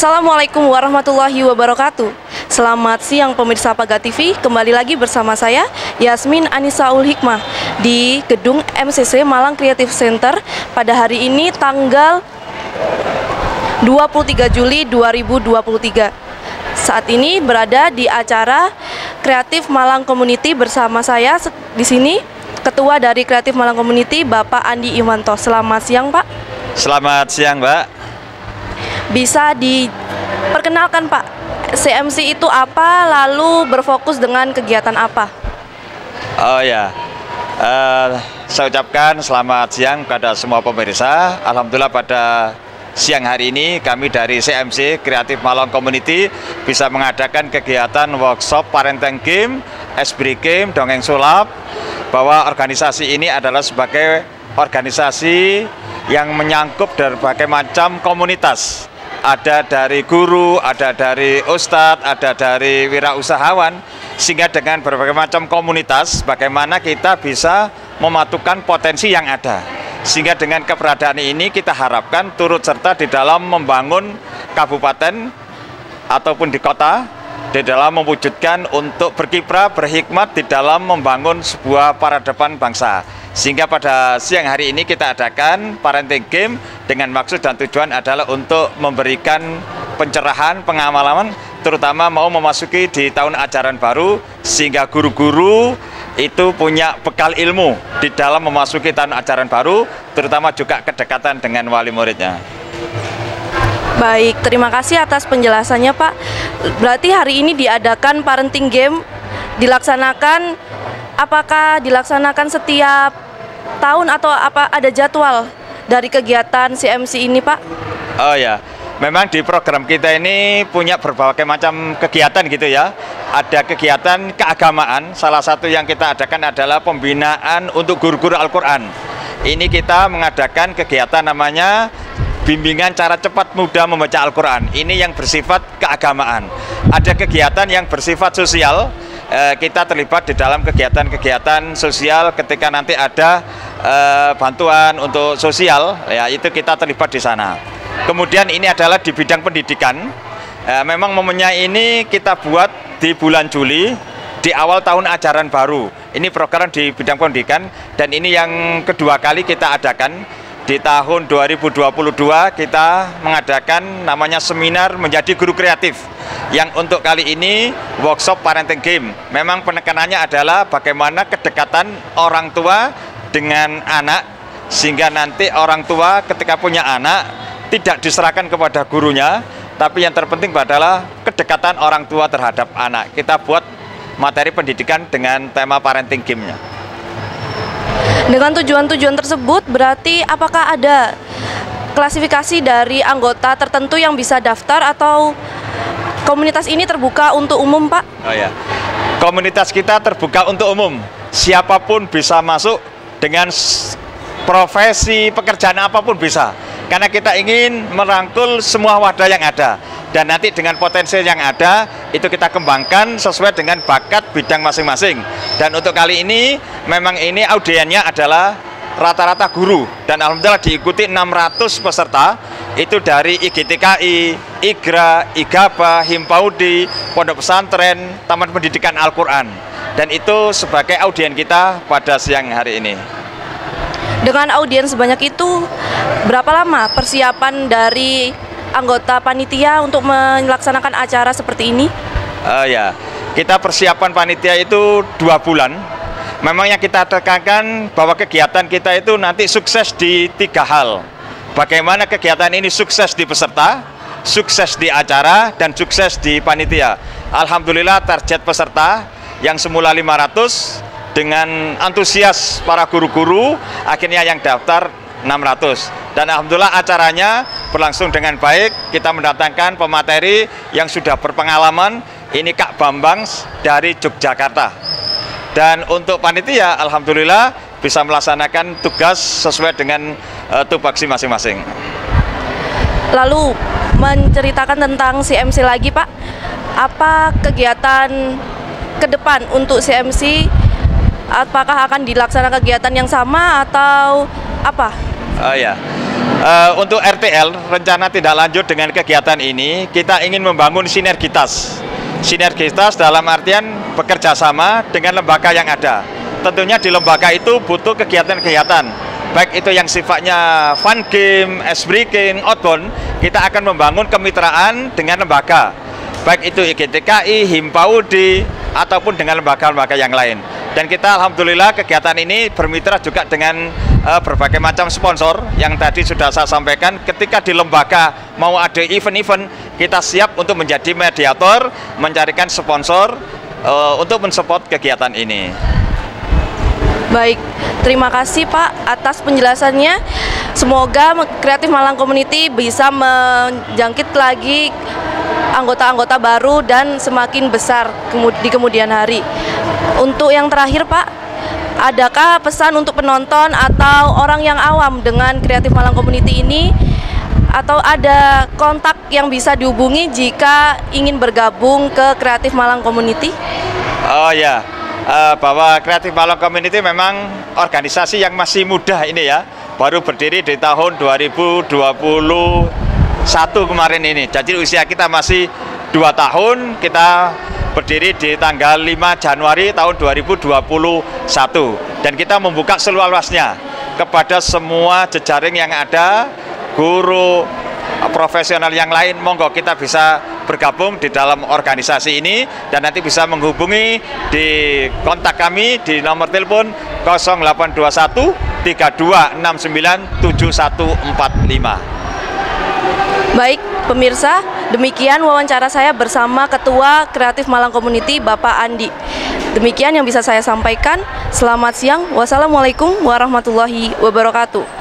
Assalamualaikum warahmatullahi wabarakatuh. Selamat siang pemirsa Paga TV. Kembali lagi bersama saya Yasmin Anissa Ul Hikmah di gedung MCC Malang Creative Center pada hari ini tanggal 23 Juli 2023. Saat ini berada di acara Kreatif Malang Community bersama saya di sini Ketua dari Kreatif Malang Community Bapak Andi Iwanto. Selamat siang, Pak. Selamat siang, Mbak. Bisa diperkenalkan Pak, CMC itu apa, lalu berfokus dengan kegiatan apa? Oh ya, Eh, saya ucapkan selamat siang kepada semua pemirsa. Alhamdulillah pada siang hari ini kami dari CMC Kreatif Malang Community bisa mengadakan kegiatan workshop parenting game, SBR game, dongeng sulap. Bahwa organisasi ini adalah sebagai organisasi yang menyangkup berbagai macam komunitas. Ada dari guru, ada dari ustadz, ada dari wirausahawan, sehingga dengan berbagai macam komunitas, bagaimana kita bisa mematukan potensi yang ada. Sehingga dengan keberadaan ini kita harapkan turut serta di dalam membangun kabupaten ataupun di kota di dalam mewujudkan untuk berkiprah berhikmat di dalam membangun sebuah peradaban bangsa. Sehingga pada siang hari ini kita adakan parenting game dengan maksud dan tujuan adalah untuk memberikan pencerahan, pengamalan, terutama mau memasuki di tahun ajaran baru sehingga guru-guru itu punya bekal ilmu di dalam memasuki tahun ajaran baru, terutama juga kedekatan dengan wali muridnya. Baik, terima kasih atas penjelasannya Pak. Berarti hari ini diadakan parenting game dilaksanakan apakah dilaksanakan setiap tahun atau apa ada jadwal dari kegiatan CMC ini Pak? Oh ya, memang di program kita ini punya berbagai macam kegiatan gitu ya. Ada kegiatan keagamaan, salah satu yang kita adakan adalah pembinaan untuk guru-guru Al-Quran. Ini kita mengadakan kegiatan namanya bimbingan cara cepat mudah membaca Al-Quran. Ini yang bersifat keagamaan. Ada kegiatan yang bersifat sosial, eh, kita terlibat di dalam kegiatan-kegiatan sosial ketika nanti ada eh, bantuan untuk sosial, ya itu kita terlibat di sana. Kemudian ini adalah di bidang pendidikan. Eh, memang momennya ini kita buat di bulan Juli di awal tahun ajaran baru. Ini program di bidang pendidikan dan ini yang kedua kali kita adakan di tahun 2022 kita mengadakan namanya seminar menjadi guru kreatif yang untuk kali ini workshop parenting game. Memang penekanannya adalah bagaimana kedekatan orang tua dengan anak sehingga nanti orang tua ketika punya anak tidak diserahkan kepada gurunya tapi yang terpenting adalah kedekatan orang tua terhadap anak. Kita buat materi pendidikan dengan tema parenting game-nya. Dengan tujuan-tujuan tersebut berarti apakah ada klasifikasi dari anggota tertentu yang bisa daftar atau komunitas ini terbuka untuk umum Pak? Oh ya. Komunitas kita terbuka untuk umum. Siapa pun bisa masuk dengan profesi pekerjaan apa pun bisa. Karena kita ingin merangkul semua wadah yang ada. Dan nanti dengan potensi yang ada, itu kita kembangkan sesuai dengan bakat bidang masing-masing. Dan untuk kali ini, memang ini audiennya adalah rata-rata guru. Dan Alhamdulillah diikuti 600 peserta, itu dari IGTKI, IGRA, IGABA, Himpaudi, Pondok Pesantren, Taman Pendidikan Al-Quran. Dan itu sebagai audien kita pada siang hari ini. Dengan audiens sebanyak itu, berapa lama persiapan dari anggota panitia untuk melaksanakan acara seperti ini? Eh, ya, kita persiapan panitia itu dua bulan. Memang yang kita tekankan bahwa kegiatan kita itu nanti sukses di tiga hal. Bagaimana kegiatan ini sukses di peserta, sukses di acara, dan sukses di panitia. Alhamdulillah target peserta yang semula 500 dengan antusias para guru-guru akhirnya yang daftar 600 dan alhamdulillah acaranya berlangsung dengan baik. Kita mendatangkan pemateri yang sudah berpengalaman ini Kak Bambang dari Yogyakarta. Dan untuk panitia alhamdulillah bisa melaksanakan tugas sesuai dengan uh, tupoksi masing-masing Lalu menceritakan tentang CMC lagi Pak, apa kegiatan ke depan untuk CMC? Apakah akan dilaksanakan kegiatan yang sama atau apa? Oh ya, Uh, untuk RTL, rencana tidak lanjut dengan kegiatan ini, kita ingin membangun sinergitas. Sinergitas dalam artian bekerja sama dengan lembaga yang ada. Tentunya di lembaga itu butuh kegiatan-kegiatan, baik itu yang sifatnya fun game, ice breaking, outbound, kita akan membangun kemitraan dengan lembaga, baik itu IGTKI, Himpaudi, ataupun dengan lembaga-lembaga yang lain. Dan kita alhamdulillah kegiatan ini bermitra juga dengan uh, berbagai macam sponsor yang tadi sudah saya sampaikan. Ketika di lembaga mau ada event-event, kita siap untuk menjadi mediator, mencarikan sponsor uh, untuk mensupport kegiatan ini. Baik, terima kasih Pak atas penjelasannya. Semoga Kreatif Malang Community bisa menjangkit lagi anggota-anggota baru dan semakin besar di kemudian hari. Untuk yang terakhir Pak, adakah pesan untuk penonton atau orang yang awam dengan Kreatif Malang Community ini atau ada kontak yang bisa dihubungi jika ingin bergabung ke Kreatif Malang Community? Oh ya, uh, bahwa Kreatif Malang Community memang organisasi yang masih muda ini ya, baru berdiri di tahun 2021 kemarin ini. Jadi usia kita masih dua tahun, kita berdiri di tanggal 5 Januari tahun 2021 dan kita membuka seluas-luasnya kepada semua jejaring yang ada, guru, profesional yang lain, monggo kita bisa bergabung di dalam organisasi ini dan nanti bisa menghubungi di kontak kami di nomor telepon 0821 3269 7145. Baik, pemirsa, demikian wawancara saya bersama Ketua Kreatif Malang Community Bapak Andi. Demikian yang bisa saya sampaikan. Selamat siang. Wassalamualaikum warahmatullahi wabarakatuh.